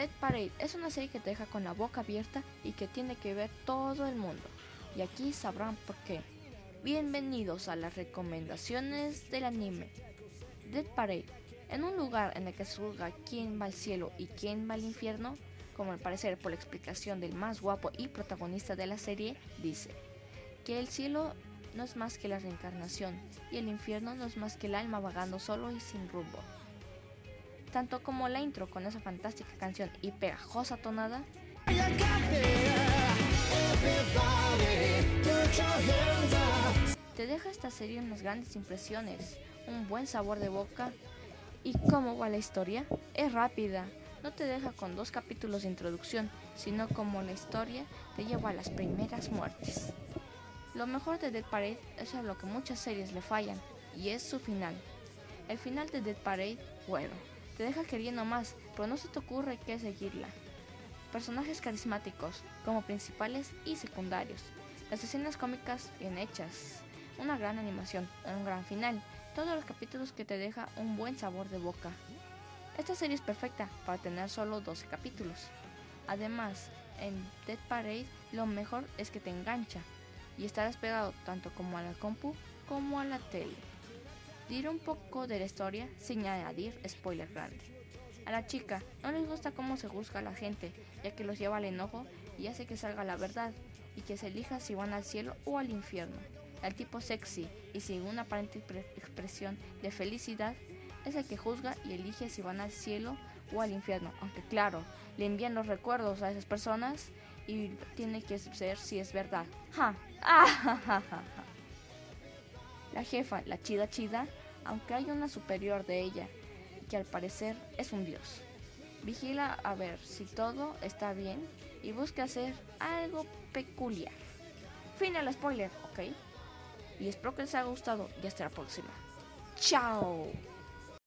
Dead Parade es una serie que te deja con la boca abierta y que tiene que ver todo el mundo. Y aquí sabrán por qué. Bienvenidos a las recomendaciones del anime. Dead Parade. En un lugar en el que se juzga quién va al cielo y quién va al infierno, como al parecer por la explicación del más guapo y protagonista de la serie, dice que el cielo no es más que la reencarnación y el infierno no es más que el alma vagando solo y sin rumbo. Tanto como la intro con esa fantástica canción y pegajosa tonada, te deja esta serie unas grandes impresiones, un buen sabor de boca y cómo va la historia. Es rápida, no te deja con dos capítulos de introducción, sino como la historia te lleva a las primeras muertes. Lo mejor de Dead Parade es a lo que muchas series le fallan, y es su final. El final de Dead Parade, bueno, te deja queriendo más, pero no se te ocurre qué seguirla. Personajes carismáticos, como principales y secundarios. Las escenas cómicas bien hechas. Una gran animación, un gran final. Todos los capítulos que te deja un buen sabor de boca. Esta serie es perfecta para tener solo 12 capítulos. Además, en Dead Parade lo mejor es que te engancha y estarás pegado tanto como a la compu como a la tele. Diré un poco de la historia sin añadir spoiler grande. A la chica no les gusta cómo se juzga a la gente, ya que los lleva al enojo y hace que salga la verdad y que se elija si van al cielo o al infierno. El tipo sexy y sin una aparente expresión de felicidad es el que juzga y elige si van al cielo o al infierno, aunque claro, le envían los recuerdos a esas personas y tiene que ser si es verdad. Ja. Ah, la jefa, la chida chida, aunque hay una superior de ella, que al parecer es un dios. Vigila a ver si todo está bien y busca hacer algo peculiar. Fin del spoiler, ¿ok? Y espero que les haya gustado y hasta la próxima. ¡Chao!